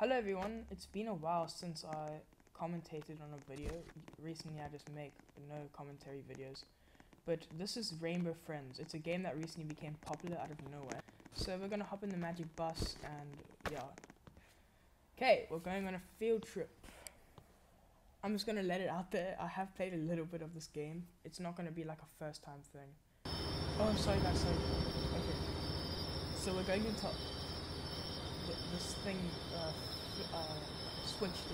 Hello everyone, it's been a while since I commentated on a video. Recently I just make no commentary videos. But this is Rainbow Friends. It's a game that recently became popular out of nowhere. So we're gonna hop in the magic bus and yeah. Okay, we're going on a field trip. I'm just gonna let it out there. I have played a little bit of this game. It's not gonna be like a first time thing. Oh, sorry guys, sorry. Okay. So we're going into th- this thing uh, uh,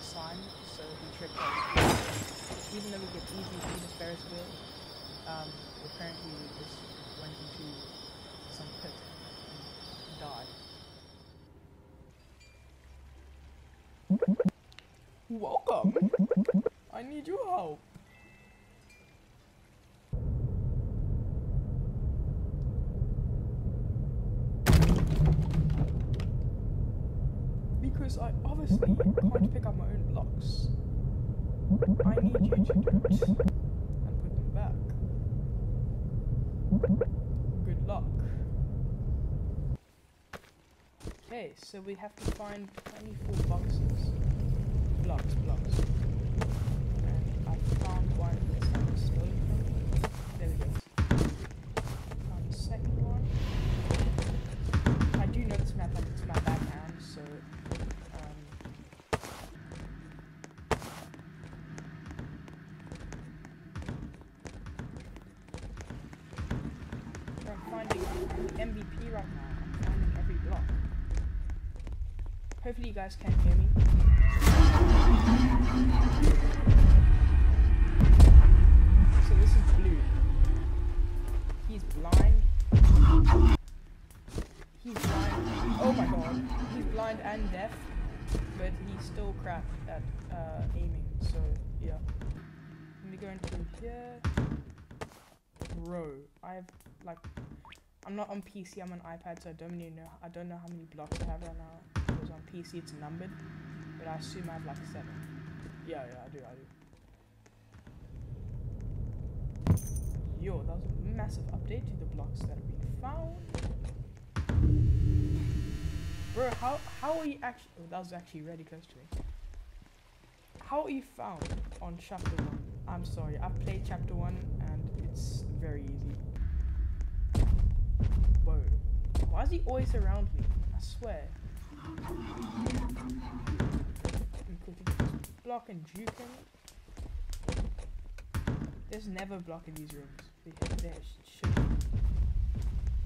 sign so we trip us. Even though we gets easy through the Ferris wheel, um, apparently we just went into some pit and died. Welcome! I need your help. Because I obviously can't pick up my own blocks. I need you to do it. And put them back. Good luck. Okay, so we have to find 24 boxes. Blocks, blocks. And I found one Hopefully you guys can hear me. So this is blue. He's blind. He's blind. Oh my god. He's blind and deaf, but he's still crap at uh, aiming. So yeah. Let me go into here. Bro, I have like, I'm not on PC. I'm on iPad, so I don't know. I don't know how many blocks I have right now. On PC it's numbered, but I assume I have like seven. Yeah, yeah, I do, I do. Yo, that was a massive update to the blocks that have been found. Bro, how how are you actually? Oh, that was actually really close to me. How are you found on chapter one? I'm sorry, I've played chapter one and it's very easy. Whoa, why is he always around me? I swear. Let me quickly get this block and juke him. There's never block in these rooms. There- There sh- should.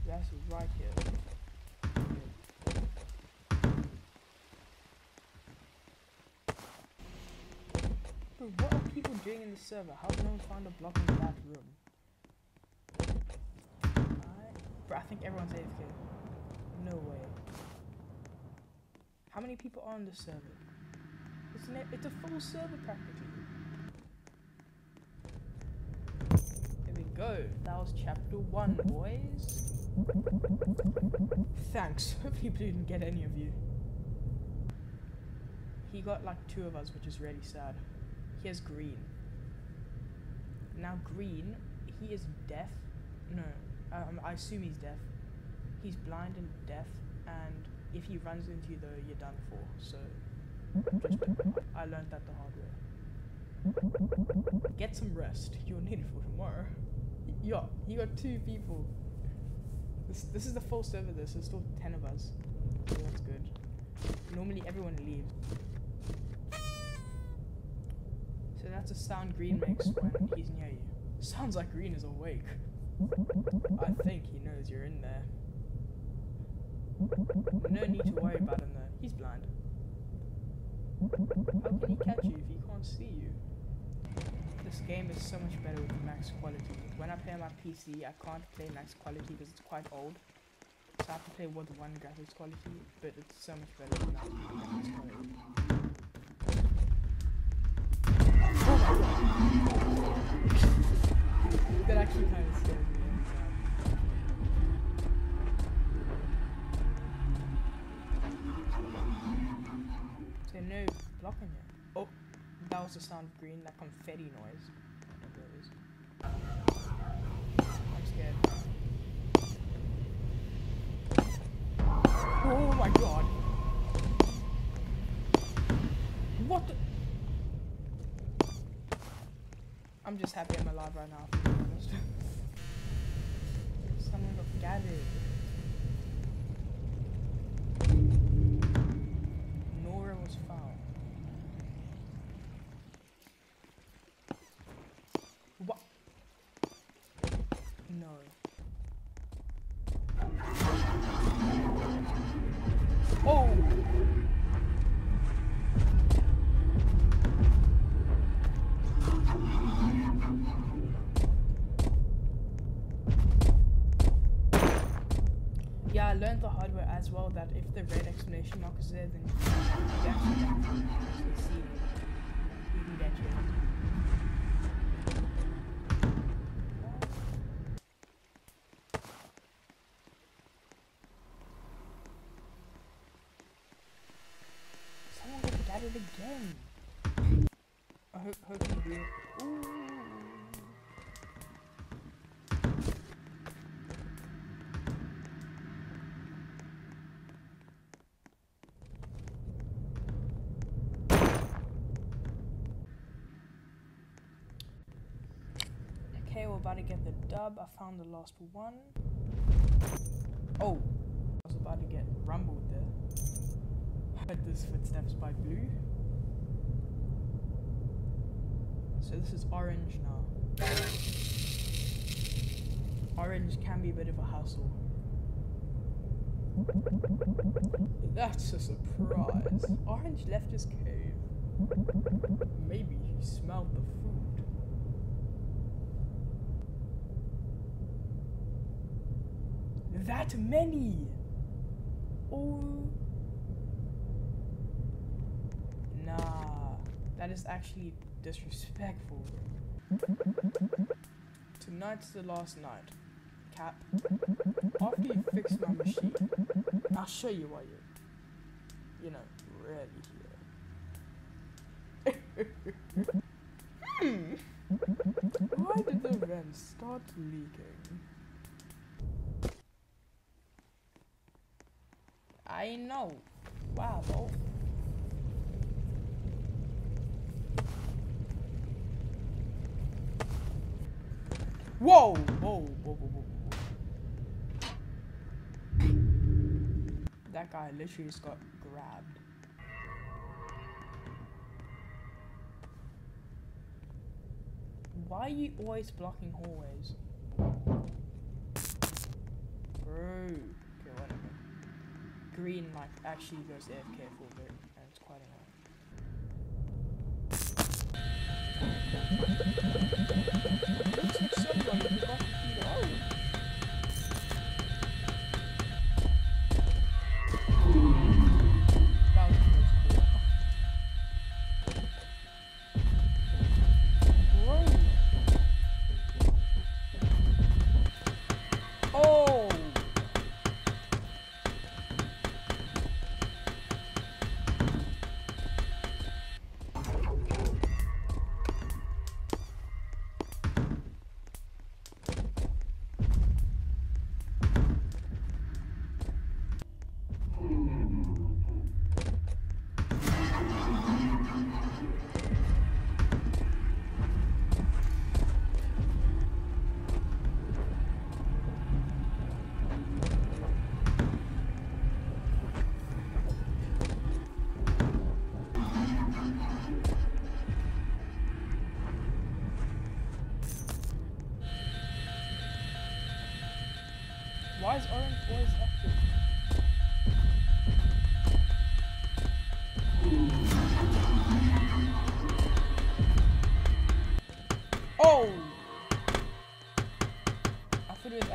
That's right here. Bro, what are people doing in the server? How no one find a block in that room? I, I think everyone's AFK. No way. How many people are on the server? It's, ne- it's a full server practically. There we go. That was chapter one, boys. Thanks. Hopefully, Blue didn't get any of you. He got like two of us, which is really sad. He has green. Now, green, he is deaf. No, um, I assume he's deaf. He's blind and deaf, and if he runs into you, though, you're done for. So, I learned that the hard way. Get some rest. You'll need it for tomorrow. Y- Yeah, he got two people. This this is the full server. This there's still ten of us. So that's good. Normally everyone leaves. So that's a sound Green makes when he's near you. Sounds like Green is awake. I think he knows you're in there. No need to worry about him though. He's blind. How can he catch you if he can't see you? This game is so much better with max quality. When I play on my PC, I can't play max quality because it's quite old. So I have to play with one graphics quality, but it's so much better than quality. Oh my god. that actually kind of scared So no blocking it. Oh, that was the sound of green, that confetti noise. I'm scared. Oh my god. What the? I'm just happy I'm alive right now. Someone got gathered. Nora was found. What? No. Oh! Yeah, I learned the hard way as well that if the red exclamation mark is there, then again. I hope, hope you do. Ooh. Okay, we're about to get the dub. I found the last one. Oh, I was about to get rumbled Heard this footsteps by blue. So this is orange now. Orange can be a bit of a hassle. That's a surprise. Orange left his cave. Maybe he smelled the food. That many! Oh. Nah, that is actually disrespectful. Tonight's the last night. Cap. After you fix my machine, I'll show you why you're, you know, really here. hmm. Why did the vents start leaking? I know. Wow. Whoa! Whoa! Whoa! Whoa! whoa. That guy literally just got grabbed. Why are you always blocking hallways? Bro. Okay, whatever. Green like actually goes AFK for a bit and it's quite annoying.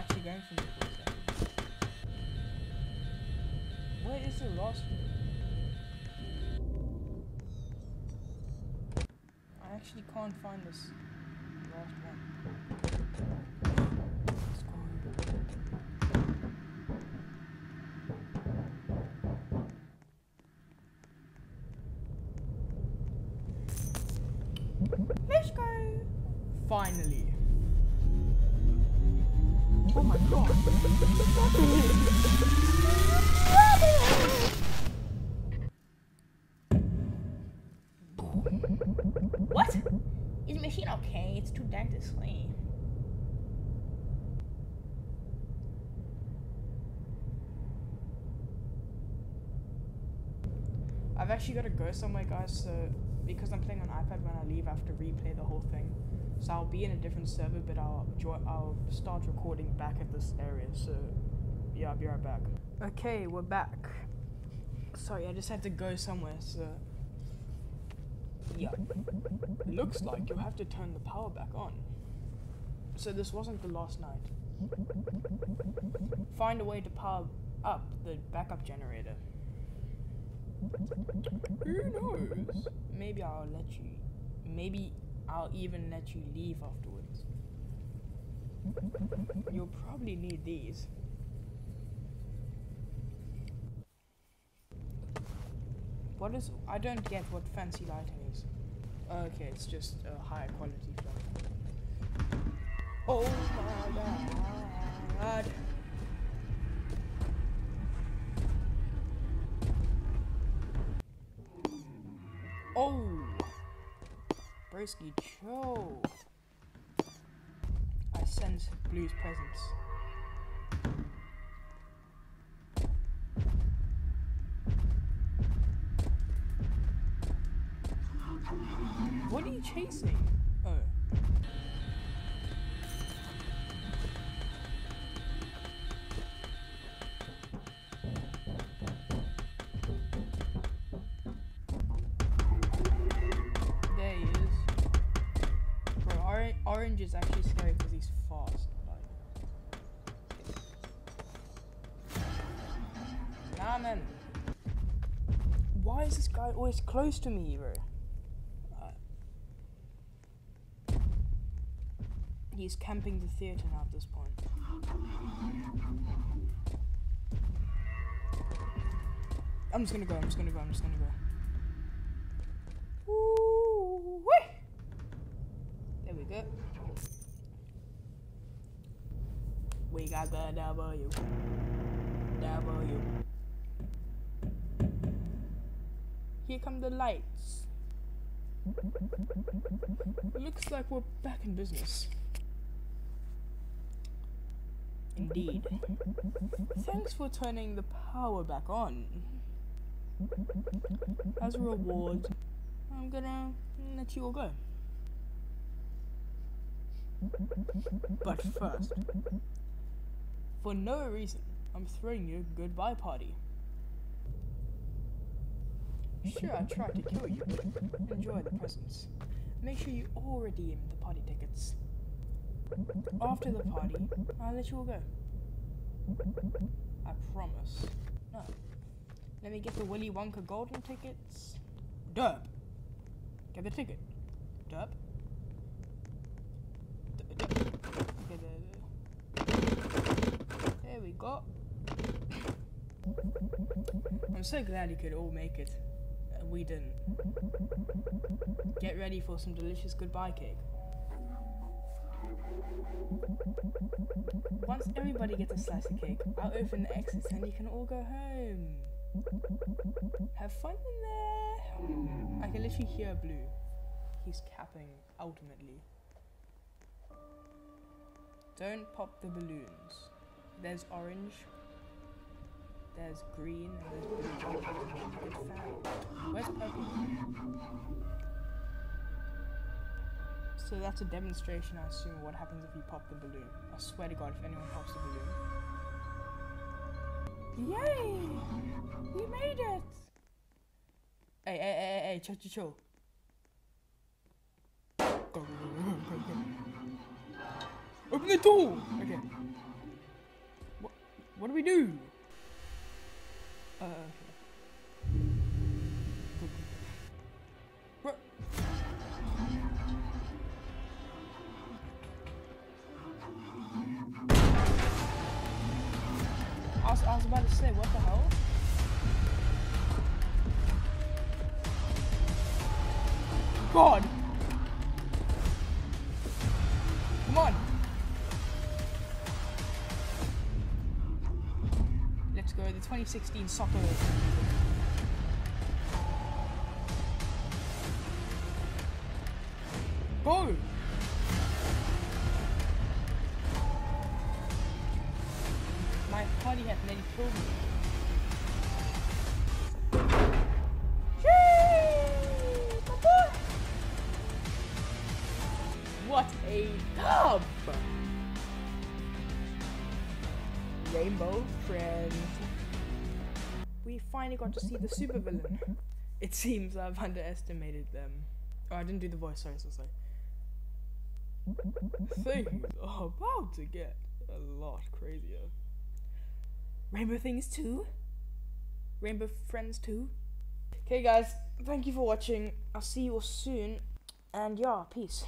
Actually going. Where is the last one? I actually can't find this last one. Oh my god. What? Is the machine okay? It's too dark to sleep. Actually got to go somewhere, guys. So because I'm playing on iPad, when I leave, I have to replay the whole thing. So I'll be in a different server, but I'll join. I'll start recording back at this area. So yeah, I'll be right back. Okay, we're back. Sorry, I just had to go somewhere. So yeah, looks like you'll have to turn the power back on. So this wasn't the last night. Find a way to power up the backup generator. Who knows? Maybe I'll let you. Maybe I'll even let you leave afterwards. You'll probably need these. What is. I don't get what fancy lighting is. Okay, it's just a higher quality film. Oh my god. Chill. I sense Blue's presence. What are you chasing? Guy always close to me, bro? Uh, He's camping the theater now at this point. I'm just gonna go, I'm just gonna go, I'm just gonna go. Ooh, wee! There we go. We got the W. W. Here come the lights. Looks like we're back in business. Indeed. Thanks for turning the power back on. As a reward, I'm gonna let you all go. But first, for no reason, I'm throwing you a goodbye party. Sure, I tried to kill you, but enjoy the presents. Make sure you all redeem the party tickets. After the party, I'll let you all go. I promise. No. Let me get the Willy Wonka golden tickets. Dub. Get the ticket. Dub. D- d- okay, there, there. There we go. I'm so glad you could all make it. We didn't. Get ready for some delicious goodbye cake. Once everybody gets a slice of cake, I'll open the exits and you can all go home. Have fun in there. I can literally hear Blue. He's capping ultimately. Don't pop the balloons. There's orange. There's green and there's blue. Good fan. Where's purple? So that's a demonstration, I assume, of what happens if you pop the balloon. I swear to God, if anyone pops the balloon. Yay! We made it! Hey, hey, hey, hey, chill, chill, chill. Go, go, go, go, go. Open the door! Okay. What, what do we do? Say, what the hell? God! Come on! Let's go, the 2016 soccer. What a dub! Rainbow friends. We finally got to see the supervillain. It seems I've underestimated them. Oh, I didn't do the voice. Sorry, so sorry. Things are about to get a lot crazier. Rainbow Things 2? Rainbow Friends 2? Okay, guys, thank you for watching. I'll see you all soon. And yeah, peace.